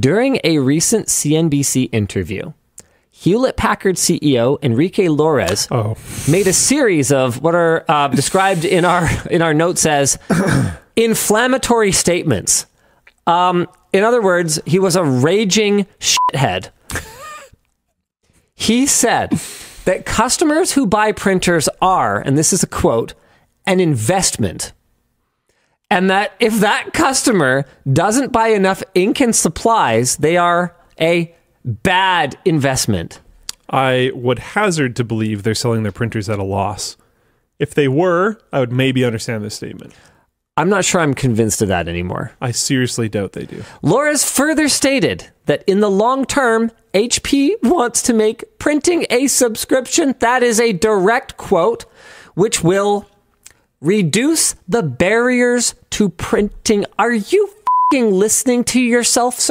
During a recent CNBC interview, Hewlett Packard CEO Enrique Lores Oh, made a series of what are uh, described in our in our notes as inflammatory statements. Um, in other words, he was a raging shithead. he said that customers who buy printers are, and this is a quote, an investment. And that if that customer doesn't buy enough ink and supplies, they are a bad investment. I would hazard to believe they're selling their printers at a loss. If they were, I would maybe understand this statement. I'm not sure I'm convinced of that anymore. I seriously doubt they do. Lores further stated that in the long term, HP wants to make printing a subscription. That is a direct quote, which will reduce the barriers to printing. Are you listening to yourself, sir?